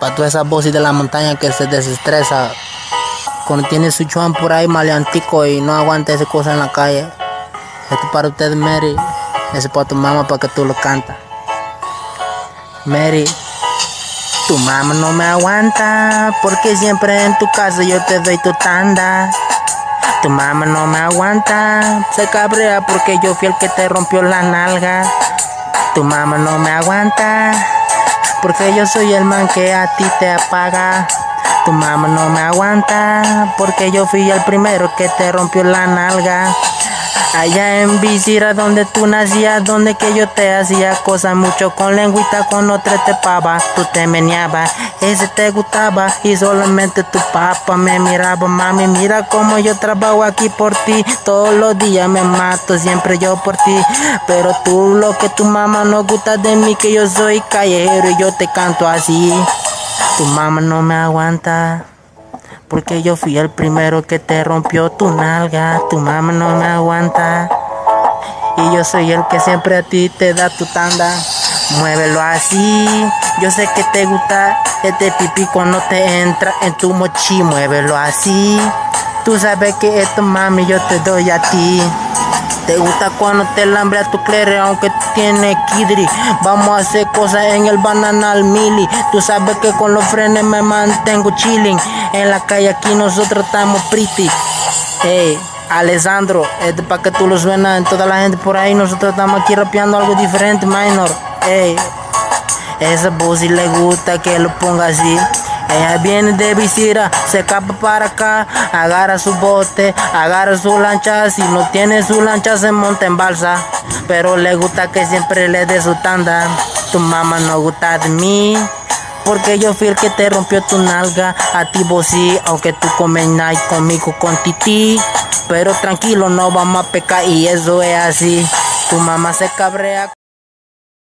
para todas esas voces de la montaña que se desestresa cuando tiene su chuan por ahí maleantico y no aguanta esa cosa en la calle. Esto para usted, Mary. Ese para tu mamá para que tú lo cantas. Mary, tu mamá no me aguanta porque siempre en tu casa yo te doy tu tanda. Tu mamá no me aguanta, se cabrea porque yo fui el que te rompió la nalga. Tu mamá no me aguanta porque yo soy el man que a ti te apaga. Tu mamá no me aguanta porque yo fui el primero que te rompió la nalga. Allá en Visira donde tú nacías, donde que yo te hacía cosas mucho con lengüita, con otra te pava, tú te meneabas, ese te gustaba y solamente tu papá me miraba, mami, mira cómo yo trabajo aquí por ti, todos los días me mato, siempre yo por ti, pero tú lo que tu mamá no gusta de mí, que yo soy callejero y yo te canto así, tu mamá no me aguanta. Porque yo fui el primero que te rompió tu nalga, tu mamá no me aguanta. Y yo soy el que siempre a ti te da tu tanda. Muévelo así, yo sé que te gusta este pipí cuando te entra en tu mochi. Muévelo así, tú sabes que esto mami yo te doy a ti. Te gusta cuando te lambrea tu clere, aunque tiene kidri. Vamos a hacer cosas en el bananal mili. Tú sabes que con los frenes me mantengo chilling. En la calle aquí nosotros estamos pretty. Hey, Alessandro, este para que tú lo suenas en toda la gente por ahí. Nosotros estamos aquí rapeando algo diferente, minor. Hey, esa si le gusta que lo ponga así. Ella viene de visita, se escapa para acá, agarra su bote, agarra su lancha, si no tiene su lancha se monta en balsa, pero le gusta que siempre le dé su tanda, tu mamá no gusta de mí, porque yo fui el que te rompió tu nalga, a ti vos sí, aunque tú comes night conmigo con titi, pero tranquilo no vamos a pecar y eso es así, tu mamá se cabrea.